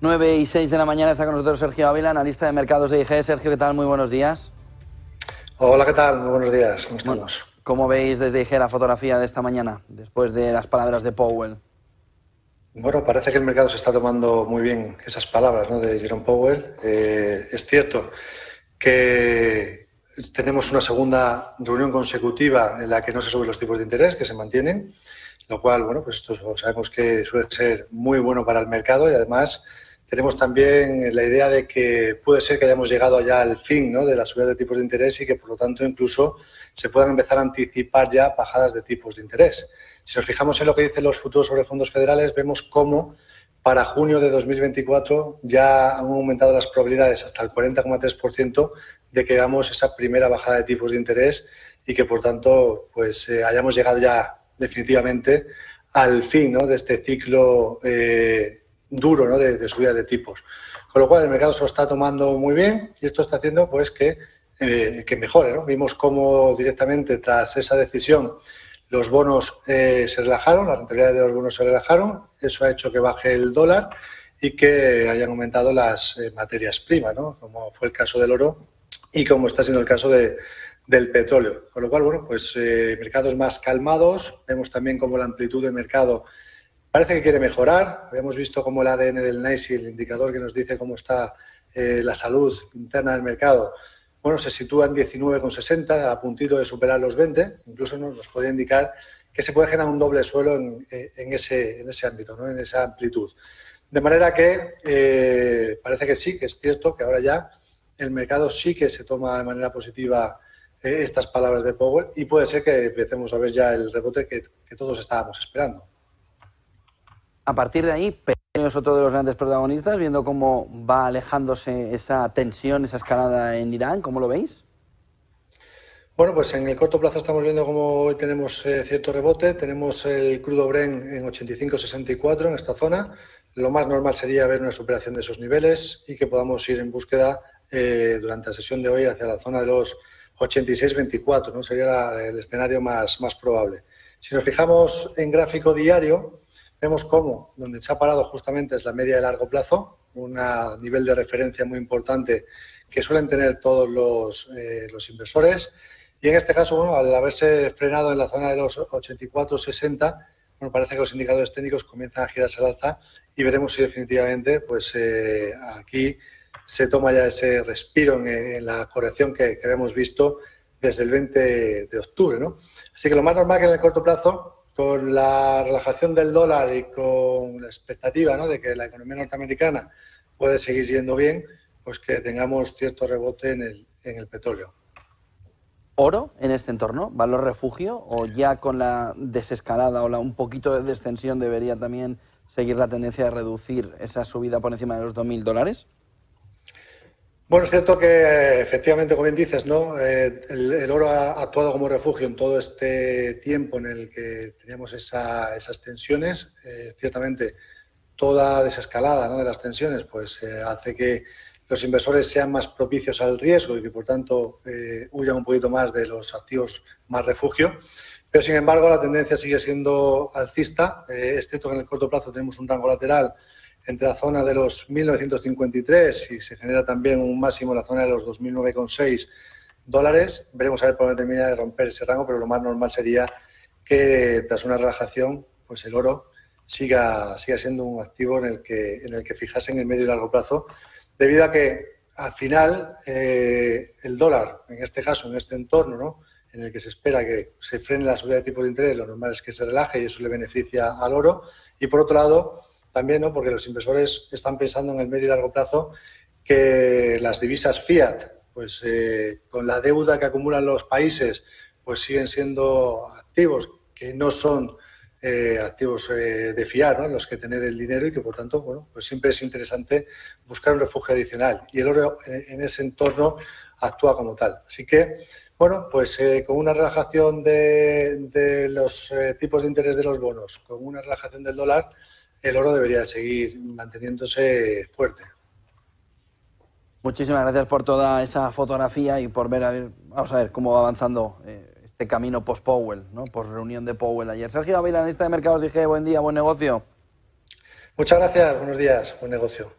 9 y 6 de la mañana está con nosotros Sergio Ávila, analista de mercados de IG. Sergio, ¿qué tal? Muy buenos días. Hola, ¿qué tal? Muy buenos días. ¿Cómo estamos? ¿Cómo veis desde IG la fotografía de esta mañana, después de las palabras de Powell? Bueno, parece que el mercado se está tomando muy bien esas palabras ¿no? de Jerome Powell. Eh, es cierto que tenemos una segunda reunión consecutiva en la que no se suben los tipos de interés, que se mantienen, lo cual, bueno, pues esto sabemos que suele ser muy bueno para el mercado y además tenemos también la idea de que puede ser que hayamos llegado ya al fin de la subida de tipos de interés y que, por lo tanto, incluso se puedan empezar a anticipar ya bajadas de tipos de interés. Si nos fijamos en lo que dicen los futuros sobre fondos federales, vemos cómo para junio de 2024 ya han aumentado las probabilidades hasta el 40,3% de que veamos esa primera bajada de tipos de interés y que, por tanto, pues eh, hayamos llegado ya definitivamente al fin de este ciclo eh, duro ¿no? de, subida de tipos. Con lo cual el mercado se lo está tomando muy bien y esto está haciendo pues que, eh, que mejore. ¿no? Vimos cómo directamente tras esa decisión los bonos eh, se relajaron, la rentabilidad de los bonos se relajaron, eso ha hecho que baje el dólar y que hayan aumentado las eh, materias primas, ¿no? como fue el caso del oro y como está siendo el caso de, del petróleo. Con lo cual, bueno, pues mercados más calmados, vemos también cómo la amplitud del mercado Parece que quiere mejorar. Habíamos visto cómo el ADN del NICE, el indicador que nos dice cómo está eh, la salud interna del mercado, bueno, se sitúa en 19,60, a puntito de superar los 20. Incluso nos, nos podría indicar que se puede generar un doble suelo en, eh, ese, en ese ámbito, ¿no? en esa amplitud. De manera que eh, parece que sí, que es cierto que ahora ya el mercado sí que se toma de manera positiva estas palabras de Powell y puede ser que empecemos a ver ya el rebote que todos estábamos esperando. A partir de ahí, Pequeño es otro de los grandes protagonistas, viendo cómo va alejándose esa tensión, esa escalada en Irán. ¿Cómo lo veis? Bueno, pues en el corto plazo estamos viendo cómo hoy tenemos eh, cierto rebote. Tenemos el crudo Bren en 85-64 en esta zona. Lo más normal sería ver una superación de esos niveles y que podamos ir en búsqueda eh, durante la sesión de hoy hacia la zona de los 86-24. ¿no? Sería el escenario más, más probable. Si nos fijamos en gráfico diario, Vemos cómo, donde se ha parado justamente es la media de largo plazo, un nivel de referencia muy importante que suelen tener todos los, eh, los inversores. Y en este caso, bueno, al haberse frenado en la zona de los 84-60, bueno, parece que los indicadores técnicos comienzan a girarse al alza y veremos si definitivamente pues, eh, aquí se toma ya ese respiro en, la corrección que, que, hemos visto desde el 20 de octubre. ¿no? Así que lo más normal que en el corto plazo con la relajación del dólar y con la expectativa ¿no? de que la economía norteamericana puede seguir yendo bien, pues que tengamos cierto rebote en el, en el petróleo. ¿Oro en este entorno? ¿Valor refugio? ¿O ya con la desescalada o la, un poquito de descensión debería también seguir la tendencia de reducir esa subida por encima de los 2.000 dólares? Bueno, es cierto que efectivamente, como bien dices, ¿no? Eh, el, oro ha actuado como refugio en todo este tiempo en el que teníamos esas tensiones. Eh, ciertamente, toda desescalada de las tensiones pues, eh, hace que los inversores sean más propicios al riesgo y que, por tanto, huyan un poquito más de los activos más refugio. Pero, sin embargo, la tendencia sigue siendo alcista. es cierto que en el corto plazo tenemos un rango lateral entre la zona de los 1.953 y se genera también un máximo la zona de los 2.009,6 dólares. Veremos a ver por dónde termina de romper ese rango, pero lo más normal sería que tras una relajación, pues el oro siga, siga siendo un activo en el que, en el que fijarse en el medio y largo plazo, debido a que al final eh, el dólar, en este caso, en este entorno, ¿no? en el que se espera que se frene la subida de tipos de interés, lo normal es que se relaje y eso le beneficia al oro. Y por otro lado, también, ¿no? porque los inversores están pensando en el medio y largo plazo que las divisas fiat, pues eh, con la deuda que acumulan los países, pues siguen siendo activos que no son eh, activos eh, de fiar, ¿no? los que tener el dinero y que por tanto, bueno, pues siempre es interesante buscar un refugio adicional y el oro en ese entorno actúa como tal. Así que, bueno, pues con una relajación de, de los tipos de interés de los bonos, con una relajación del dólar, el oro debería seguir manteniéndose fuerte. Muchísimas gracias por toda esa fotografía y por ver, a ver vamos a ver cómo va avanzando eh, este camino post-Powell, ¿no? post-reunión de Powell ayer. Sergio Avila, analista de mercados, dije buen día, buen negocio. Muchas gracias, buenos días, buen negocio.